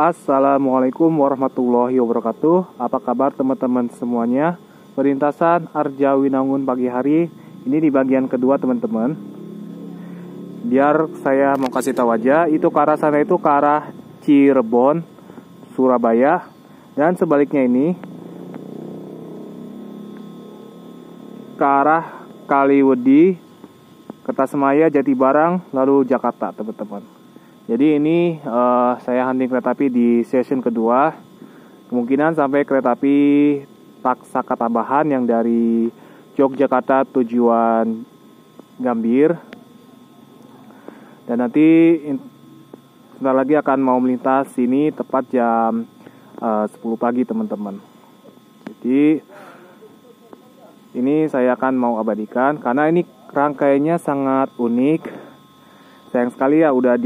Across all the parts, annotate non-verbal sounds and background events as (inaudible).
Assalamualaikum warahmatullahi wabarakatuh. Apa kabar teman-teman semuanya? Perlintasan Arjawinangun pagi hari ini di bagian kedua teman-teman. Biar saya mau kasih tahu aja, itu ke arah sana itu ke arah Cirebon, Surabaya, dan sebaliknya ini ke arah Kaliwedi, Kertasemaya, Jatibarang, lalu Jakarta teman-teman. Jadi ini uh, saya hunting kereta api di session kedua. Kemungkinan sampai kereta api Taksaka tambahan yang dari Yogyakarta tujuan Gambir. Dan nanti sebentar lagi akan mau melintas sini tepat jam uh, 10 pagi teman-teman. Jadi ini saya akan mau abadikan karena ini rangkaiannya sangat unik sayang sekali ya udah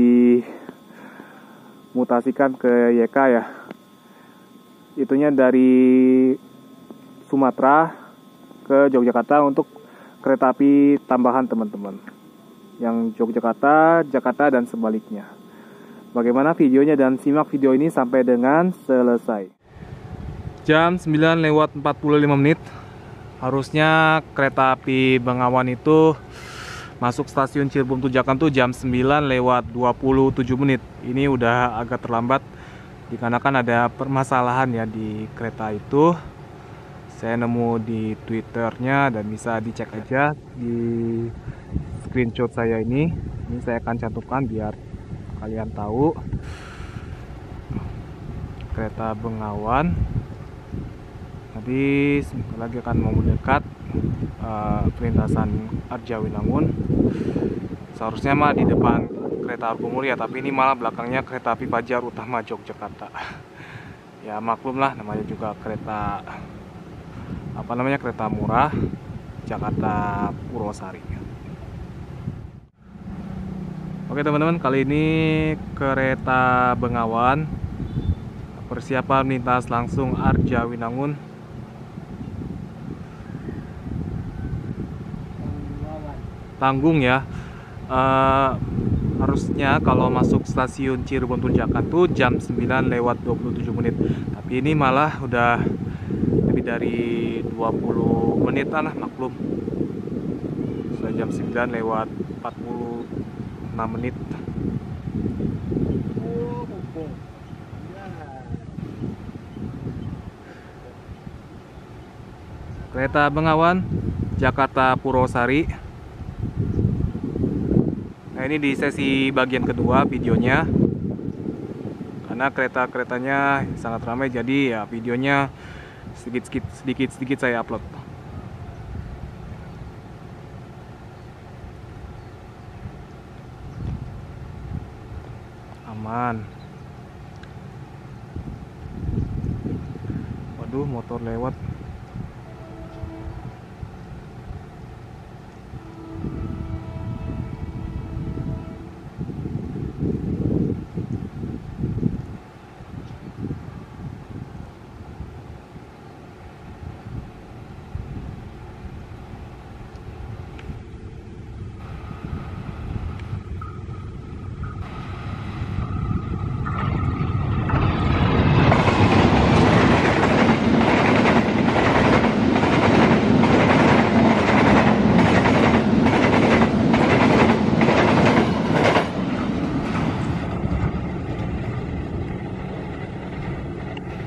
dimutasikan ke YK ya. Itunya dari Sumatera ke Yogyakarta untuk kereta api tambahan teman-teman. Yang Yogyakarta, Jakarta dan sebaliknya. Bagaimana videonya dan simak video ini sampai dengan selesai. Jam 9 lewat 45 menit. Harusnya kereta api Bengawan itu masuk stasiun Cirebon Tujakan tuh jam 9 lewat 27 menit. Ini udah agak terlambat dikarenakan ada permasalahan ya di kereta itu. Saya nemu di Twitternya dan bisa dicek aja di screenshot saya ini. Ini saya akan cantumkan biar kalian tahu. Kereta Bengawan. Sebentar lagi akan mau mendekat uh, perlintasan Arjawinangun seharusnya mah di depan kereta Argo ya tapi ini malah belakangnya kereta api Fajar Utama Yogyakarta. (laughs) Ya maklum lah namanya juga kereta apa namanya kereta murah Jakarta Purwosari. Oke teman-teman kali ini kereta Bengawan persiapan lintas langsung Arjawinangun tanggung ya. Uh, harusnya kalau masuk stasiun Cirebon Tunjakan tuh jam 9 lewat 27 menit. Tapi ini malah udah lebih dari 20 menit lah maklum. Sudah jam 9 lewat 46 menit. Kereta Bengawan Jakarta Purwosari Nah ini di sesi bagian kedua videonya. Karena kereta-keretanya sangat ramai jadi ya videonya sedikit-sedikit saya upload. Aman. Waduh motor lewat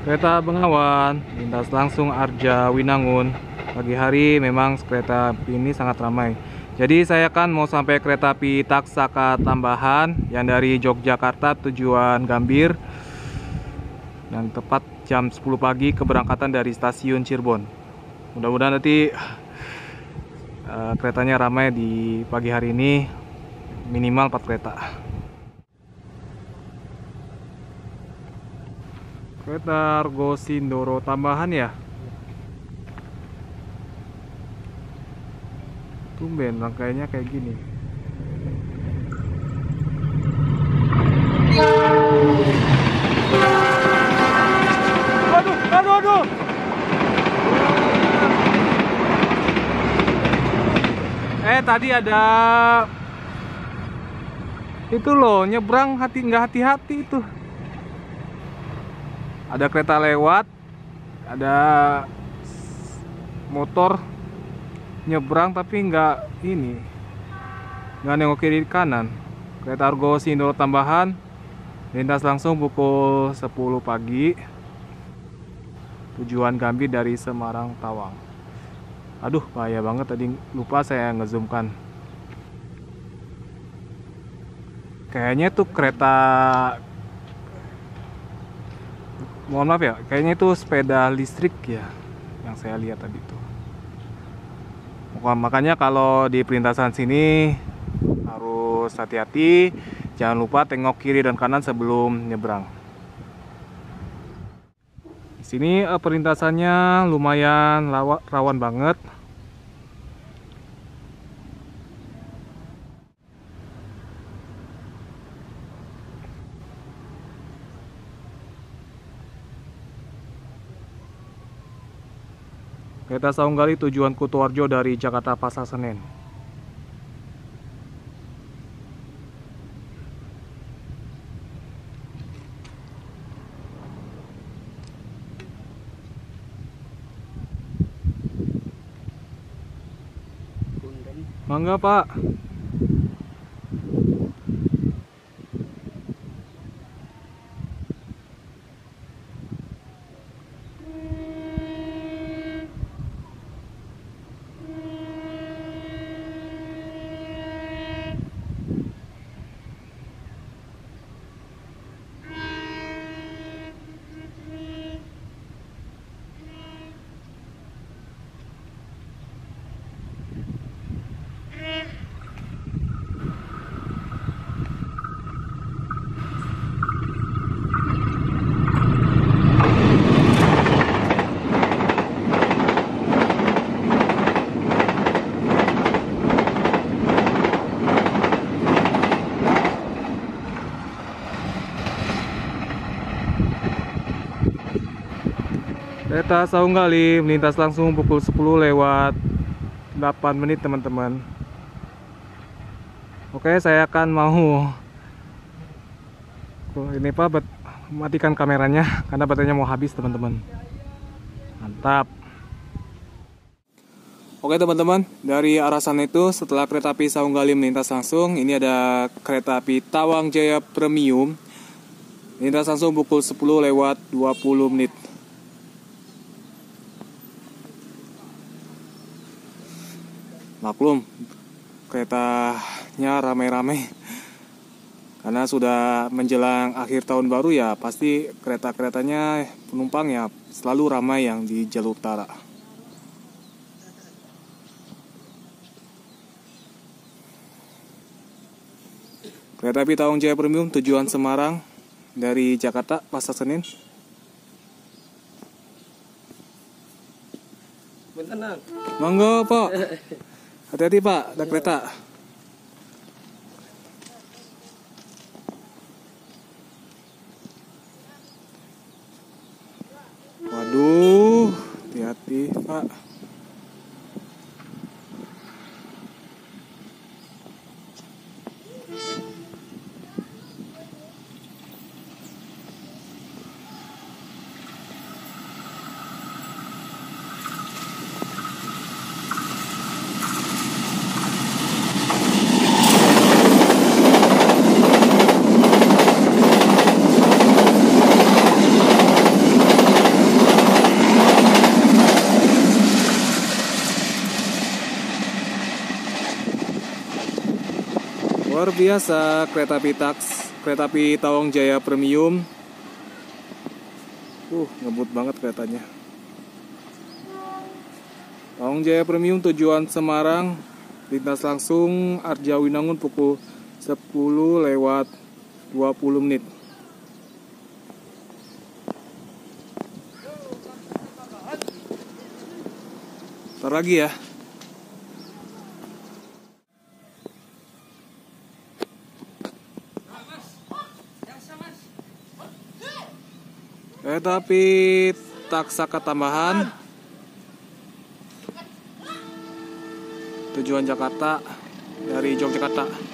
Kereta Bengawan lintas langsung Arja Winangun. Pagi hari memang kereta api ini sangat ramai. Jadi saya kan mau sampai kereta api Taksaka tambahan yang dari Yogyakarta tujuan Gambir. Dan tepat jam 10 pagi keberangkatan dari stasiun Cirebon. Mudah-mudahan nanti uh, keretanya ramai di pagi hari ini minimal 4 kereta. Kereta Argo Sindoro tambahan ya? Tumben rangkaiannya kayak gini. Aduh aduh aduh eh tadi ada itu loh nyebrang hati nggak hati-hati itu ada kereta lewat ada motor nyebrang tapi nggak ini nggak nengok kiri kanan. Kereta Argo Sindoro tambahan lintas langsung pukul 10 pagi. Tujuan Gambir dari Semarang Tawang. Aduh bahaya banget tadi lupa saya ngezoomkan. Kayaknya tuh kereta mohon maaf ya kayaknya itu sepeda listrik ya yang saya lihat tadi tuh. Makanya kalau di perlintasan sini harus hati-hati jangan lupa tengok kiri dan kanan sebelum nyebrang. Di sini eh, perlintasannya lumayan rawan banget Kereta Saunggali tujuan Kutoarjo dari Jakarta Pasar Senen. Mangga, Pak. Kereta Saung Gali melintas langsung pukul 10 lewat 8 menit teman-teman. Oke saya akan mau ini Pak matikan kameranya karena baterainya mau habis teman-teman. Mantap. Oke teman-teman dari arah sana itu setelah kereta api Saung Gali melintas langsung ini ada kereta api Tawang Jaya Premium melintas langsung pukul 10 lewat 20 menit maklum keretanya rame-rame. Karena sudah menjelang akhir tahun baru ya pasti kereta-keretanya penumpang ya selalu ramai yang di jalur utara. Kereta api Tawang Jaya Premium tujuan Semarang dari Jakarta Pasar Senin. Monggo, Pak. (laughs) Hati-hati Pak, ada kereta. Waduh, hati-hati Pak. Luar biasa kereta api Tax, kereta api Tawang Jaya Premium. Uh, ngebut banget keretanya. Tawang Jaya Premium tujuan Semarang, lintas langsung Arja Winangun pukul 10 lewat 20 menit. Ntar lagi ya. Kereta api taksaka tambahan tujuan Jakarta dari Yogyakarta.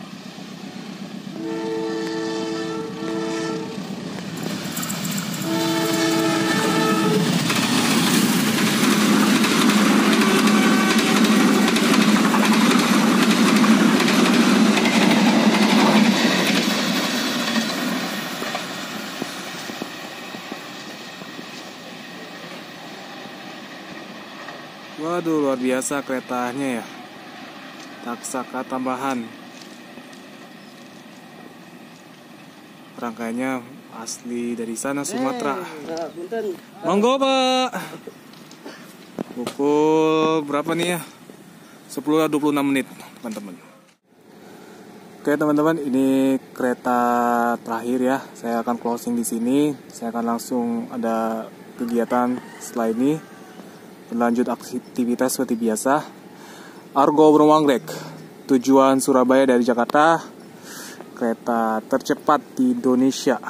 Waduh, luar biasa keretanya ya. Taksaka tambahan. Rangkaiannya asli dari sana Sumatera. Eh, Monggo, Pak. Pukul berapa nih ya? 10 26 menit, teman-teman. Oke, teman-teman, ini kereta terakhir ya. Saya akan closing di sini. Saya akan langsung ada kegiatan setelah ini berlanjut aktivitas seperti biasa. Argo Bromanggrek, tujuan Surabaya dari Jakarta, kereta tercepat di Indonesia.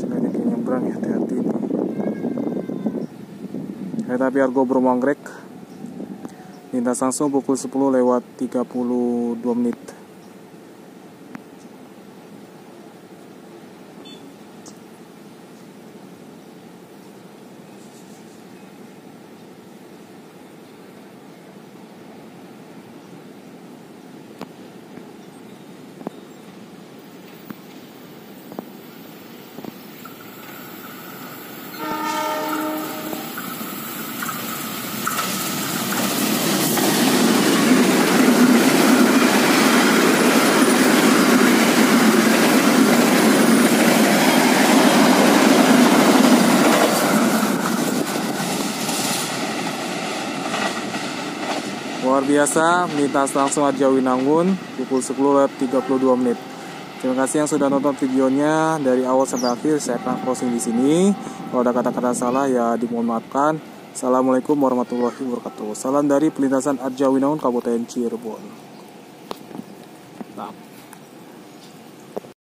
Yang nyebrang ya, hati-hati. Kereta api Argo Bromanggrek Lintas langsung pukul 10 lewat 32 menit. Luar biasa, melintas langsung Arja Winangun pukul 10 32 menit. Terima kasih yang sudah nonton videonya dari awal sampai akhir. Saya akan closing di sini. Kalau ada kata-kata salah ya dimohon maafkan. Assalamualaikum warahmatullahi wabarakatuh. Salam dari pelintasan Arja Winangun Kabupaten Cirebon.